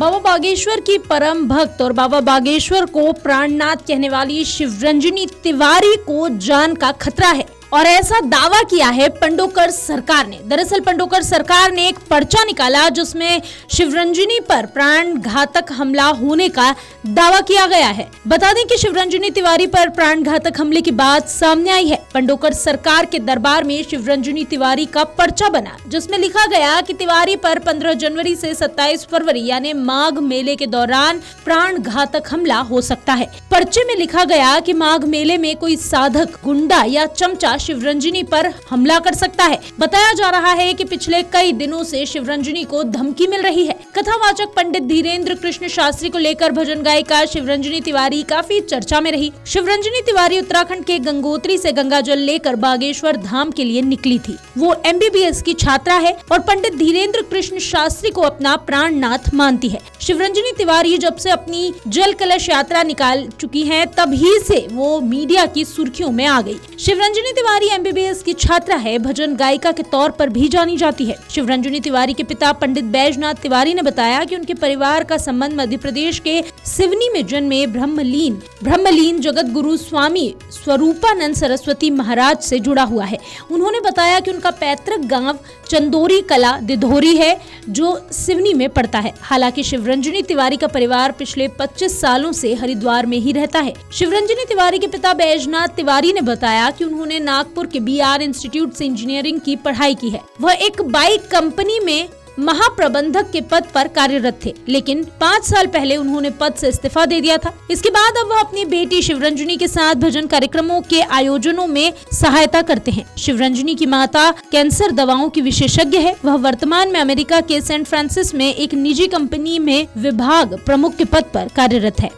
बाबा बागेश्वर की परम भक्त और बाबा बागेश्वर को प्राणनाथ कहने वाली शिवरंजनी तिवारी को जान का खतरा है। और ऐसा दावा किया है पंडोकर सरकार ने। दरअसल पंडोकर सरकार ने एक पर्चा निकाला जिसमें शिवरंजनी पर प्राण घातक हमला होने का दावा किया गया है। बता दें कि शिवरंजनी तिवारी पर प्राण घातक हमले की बात सामने आई है। पंडोकर सरकार के दरबार में शिवरंजनी तिवारी का पर्चा बना, जिसमें लिखा गया कि तिवारी पर 15 जनवरी से 27 फरवरी, यानी माघ मेले के दौरान प्राण घातक हमला हो सकता है। पर्चे में लिखा गया कि माघ मेले में कोई साधक, गुंडा या चमचा शिवरंजनी पर हमला कर सकता है। बताया जा रहा है कि पिछले कई दिनों से शिवरंजनी को धमकी मिल रही है। कथावाचक पंडित धीरेन्द्र कृष्ण शास्त्री को लेकर भजन गायिका शिवरंजनी तिवारी काफ़ी चर्चा में रही। शिवरंजनी तिवारी उत्तराखंड के गंगोत्री से गंगा जल लेकर बागेश्वर धाम के लिए निकली थी। वो एमबीबीएस की छात्रा है और पंडित धीरेन्द्र कृष्ण शास्त्री को अपना प्राणनाथ मानती है। शिवरंजनी तिवारी जब से अपनी जल कलश यात्रा निकाल चुकी है तभी से वो मीडिया की सुर्खियों में आ गई। शिवरंजनी तिवारी एमबीबीएस की छात्रा है। भजन गायिका के तौर पर भी जानी जाती है। शिवरंजनी तिवारी के पिता पंडित बैजनाथ तिवारी ने बताया कि उनके परिवार का संबंध मध्य प्रदेश के सिवनी में जन्मे ब्रह्मलीन ब्रह्मलीन जगत गुरु स्वामी स्वरूपानंद सरस्वती महाराज से जुड़ा हुआ है। उन्होंने बताया कि उनका पैतृक गाँव चंदोरी कला दिधोरी है, जो सिवनी में पड़ता है। हालाँकि शिवरंजनी तिवारी का परिवार पिछले 25 सालों से हरिद्वार में ही रहता है। शिवरंजनी तिवारी के पिता बैजनाथ तिवारी ने बताया कि उन्होंने नागपुर के बीआर इंस्टीट्यूट से इंजीनियरिंग की पढ़ाई की है। वह एक बाइक कंपनी में महाप्रबंधक के पद पर कार्यरत थे, लेकिन पाँच साल पहले उन्होंने पद से इस्तीफा दे दिया था। इसके बाद अब वह अपनी बेटी शिवरंजनी के साथ भजन कार्यक्रमों के आयोजनों में सहायता करते हैं। शिवरंजनी की माता कैंसर दवाओं की विशेषज्ञ है। वह वर्तमान में अमेरिका के सेंट फ्रांसिस में एक निजी कंपनी में विभाग प्रमुख के पद पर कार्यरत है।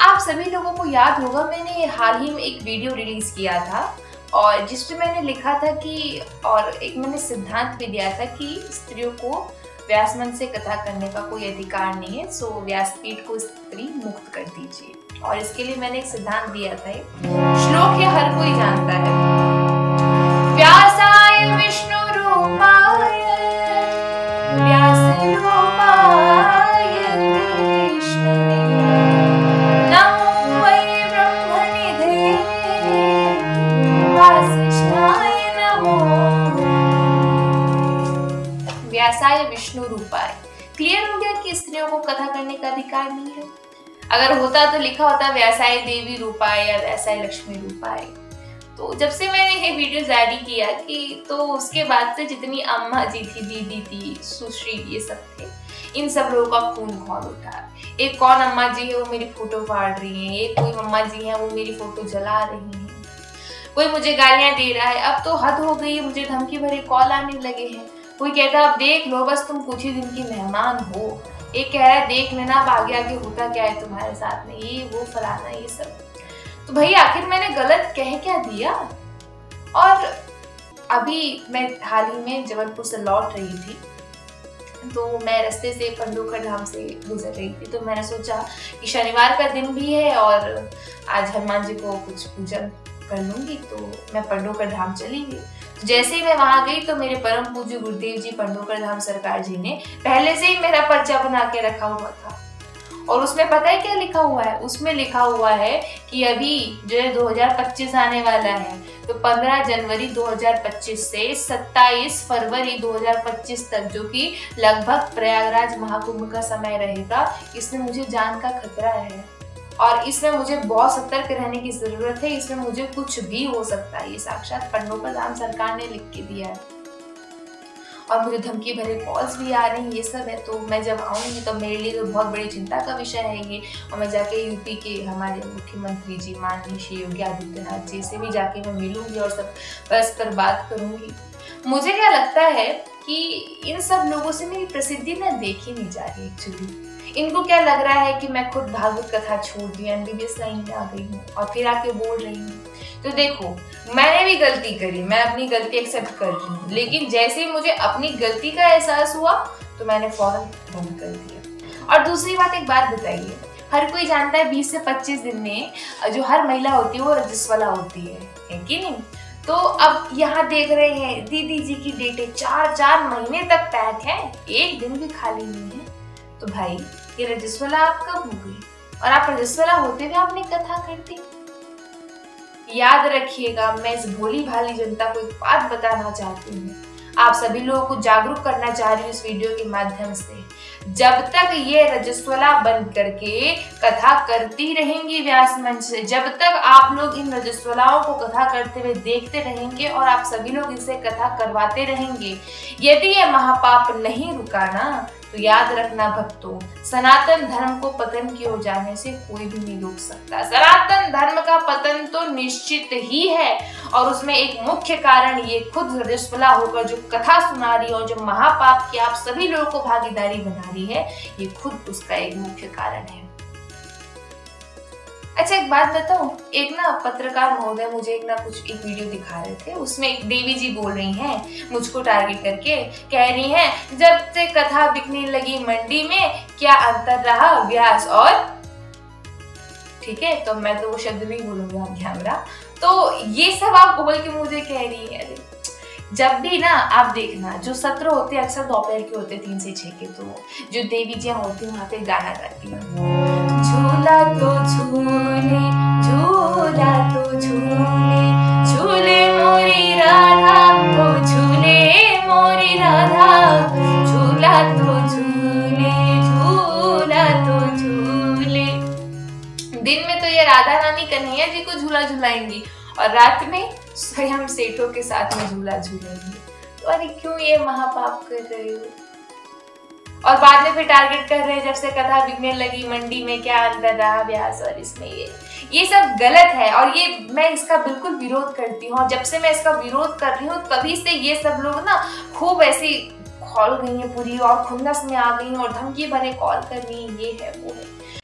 आप सभी लोगों को याद होगा, मैंने हाल ही में एक वीडियो रिलीज़ किया था। और जिसमें मैंने लिखा था कि, और एक मैंने सिद्धांत भी दिया था कि स्त्रियों को व्यासमन से कथा करने का कोई अधिकार नहीं है सो व्यासपीठ को स्त्री मुक्त कर दीजिए। और इसके लिए मैंने एक सिद्धांत दिया था श्लोक ये हर कोई जानता है? विष्णु रूपाय। क्लियर हो गया कि स्त्रियों को कथा करने का अधिकार नहीं है? अगर होता तो लिखा होता व्यासाय देवी रूपाय या व्यासाय लक्ष्मी रूपाय। तो जब से मैंने ये वीडियो जारी किया कि तो उसके बाद से जितनी अम्मा जी थी, दीदी थी, सुश्री, ये सब थे, इन सब लोगों का खून खोल उठा। एक कौन अम्मा जी है, वो मेरी फ़ोटो फाड़ रही है। एक कोई अम्मा जी है, वो मेरी फ़ोटो जला रही है। कोई मुझे गालियाँ दे रहा है। अब तो हद हो गई है, मुझे धमकी भरे कॉल आने लगे हैं। कोई कहता है अब देख लो, बस तुम कुछ ही दिन की मेहमान हो। एक कह रहा है, देख लेना, अब आगे आगे होता क्या है तुम्हारे साथ में, ये, वो, फलाना, ये सब। तो भाई, आखिर मैंने गलत कह क्या दिया? और अभी मैं हाल ही में जबलपुर से लौट रही थी तो मैं रास्ते से पंडोखर धाम से गुजर रही थी तो मैंने सोचा कि शनिवार का दिन भी है और आज हनुमान जी को कुछ पूजन कर लूँगी तो मैं पंडोकर धाम चली गई। जैसे ही मैं वहाँ गई तो मेरे परम पूज्य गुरुदेव जी पंडोकर धाम सरकार जी ने पहले से ही मेरा पर्चा बना के रखा हुआ था। और उसमें पता है क्या लिखा हुआ है? उसमें लिखा हुआ है कि अभी जो है 2025 आने वाला है। तो 15 जनवरी 2025 से 27 फरवरी 2025 तक, जो कि लगभग प्रयागराज महाकुंभ का समय रहेगा, इसमें मुझे जान का खतरा है। और इसमें मुझे बहुत सतर्क रहने की ज़रूरत है। इसमें मुझे कुछ भी हो सकता है। ये साक्षात पंडोपदान सरकार ने लिख के दिया है। और मुझे धमकी भरे कॉल्स भी आ रही हैं। ये सब है तो मैं जब आऊँगी तो मेरे लिए तो बहुत बड़ी चिंता का विषय है ये। और मैं जाके यूपी के हमारे मुख्यमंत्री जी, माननीय श्री योगी आदित्यनाथ जी से भी जाके मैं मिलूँगी और सब परस्पर बात करूँगी। मुझे क्या लगता है कि इन सब लोगों से मेरी प्रसिद्धि ना देखी नहीं जा रही एक्चुअली इनको क्या लग रहा है कि मैं खुद भागवत कथा छोड़ दी एमबीबीएस लाइन में आ गई हूँ और फिर आके बोल रही हूँ? तो देखो, मैंने भी गलती करी, मैं अपनी गलती एक्सेप्ट कर रही हूँ। लेकिन जैसे ही मुझे अपनी गलती का एहसास हुआ तो मैंने फ़ौरन बंद कर दिया। और दूसरी बात एक बात बताइए, हर कोई जानता है 20 से 25 दिन में जो हर महिला होती है, वो रजस्वला होती है है कि नहीं? तो अब यहाँ देख रहे हैं, दीदी जी की डेटे चार चार महीने तक पैक है, एक दिन भी खाली नहीं है। तो भाई, ये रजस्वला आप कब हो गई, और आप रजस्वला होते हुए आपने कथा कर दी। याद रखिएगा, मैं इस भोली भाली जनता को एक बात बताना चाहती हूँ। आप सभी लोगों को जागरूक करना चाह रही हूँ इस वीडियो के माध्यम से। जब तक ये रजस्वला बन करके कथा करती रहेंगी व्यास मंच से, जब तक आप लोग इन रजस्वलाओं को कथा करते हुए देखते रहेंगे और आप सभी लोग इसे कथा करवाते रहेंगे, यदि ये महापाप नहीं रुका ना तो याद रखना भक्तों, सनातन धर्म को पतन की ओर जाने से कोई भी नहीं रोक सकता। सनातन धर्म का पतन तो निश्चित ही है और उसमें एक मुख्य कारण ये खुद रजस्वला होकर जो कथा सुना रही है और जो महापाप की आप सभी लोगों को भागीदारी बना रही है, ये खुद उसका एक मुख्य कारण है। अच्छा एक बात बताऊँ? एक ना पत्रकार महोदय मुझे एक ना कुछ एक वीडियो दिखा रहे थे, उसमें एक देवी जी बोल रही हैं, मुझको टारगेट करके कह रही हैं, जब से कथा बिकने लगी मंडी में, क्या अंतर रहा व्यास और? ठीक है तो मैं तो वो शब्द नहीं बोलूँगी ध्यान तो ये सब आप बोल के मुझे कह रही है। अरे, जब भी ना आप देखना, जो सत्र होते हैं, अक्सर दोपहर के होते तीन से छह के तो जो देवी जी होती हैं, वहाँ पे गाना गाती हैं। झूला तो झूले दिन में तो ये राधा रानी कन्हैया जी को झूला झुलाएँगी और रात में स्वयं सेठों के साथ में झूला झूलेंगे। तो अरे क्यों ये महापाप कर रहे हो? और बाद में फिर टारगेट कर रहे हैं जब से कथा बिकने लगी, मंडी में क्या अंदर रहा व्यास और इसमें ये। ये सब गलत है और ये मैं इसका बिल्कुल विरोध करती हूँ। जब से मैं इसका विरोध कर रही हूँ, तभी से ये सब लोग ना खूब ऐसी खोल गई है पूरी और खुन्नस में आ गई और धमकी भरे कॉल कर रही है, ये है, वो है।